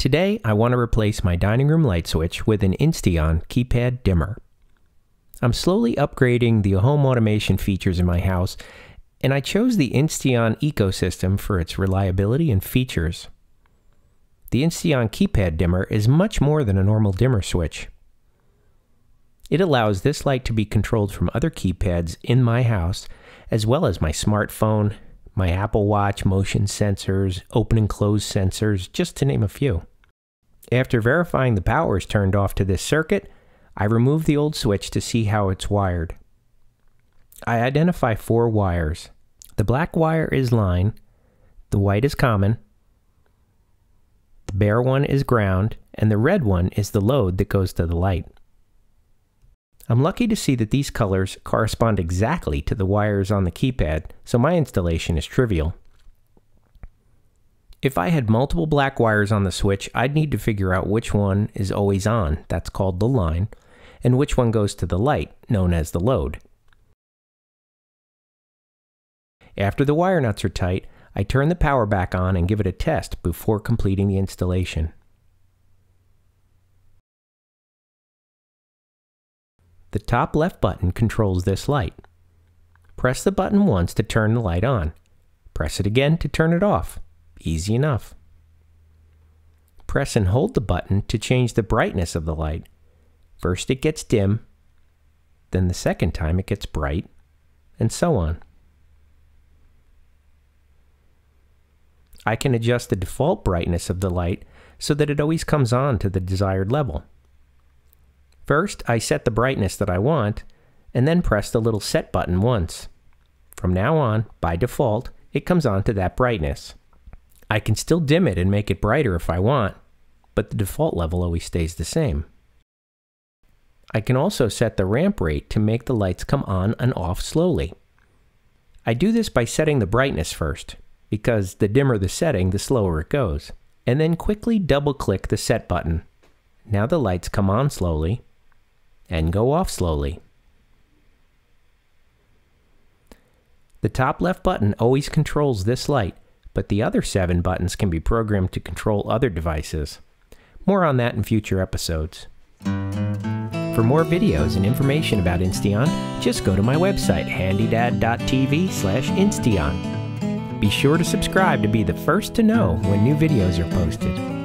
Today, I want to replace my dining room light switch with an Insteon keypad dimmer. I'm slowly upgrading the home automation features in my house, and I chose the Insteon ecosystem for its reliability and features. The Insteon keypad dimmer is much more than a normal dimmer switch. It allows this light to be controlled from other keypads in my house, as well as my smartphone, my Apple Watch motion sensors, open and close sensors, just to name a few. After verifying the power is turned off to this circuit, I remove the old switch to see how it's wired. I identify four wires. The black wire is line, the white is common, the bare one is ground, and the red one is the load that goes to the light. I'm lucky to see that these colors correspond exactly to the wires on the keypad, so my installation is trivial. If I had multiple black wires on the switch, I'd need to figure out which one is always on, that's called the line, and which one goes to the light, known as the load. After the wire nuts are tight, I turn the power back on and give it a test before completing the installation. The top left button controls this light. Press the button once to turn the light on. Press it again to turn it off. Easy enough. Press and hold the button to change the brightness of the light. First it gets dim, then the second time it gets bright, and so on. I can adjust the default brightness of the light so that it always comes on to the desired level. First, I set the brightness that I want, and then press the little set button once. From now on, by default, it comes on to that brightness. I can still dim it and make it brighter if I want, but the default level always stays the same. I can also set the ramp rate to make the lights come on and off slowly. I do this by setting the brightness first, because the dimmer the setting, the slower it goes, and then quickly double click the set button. Now the lights come on slowly and go off slowly. The top left button always controls this light, but the other seven buttons can be programmed to control other devices. More on that in future episodes. For more videos and information about Insteon, just go to my website, handydad.tv slash Insteon. Be sure to subscribe to be the first to know when new videos are posted.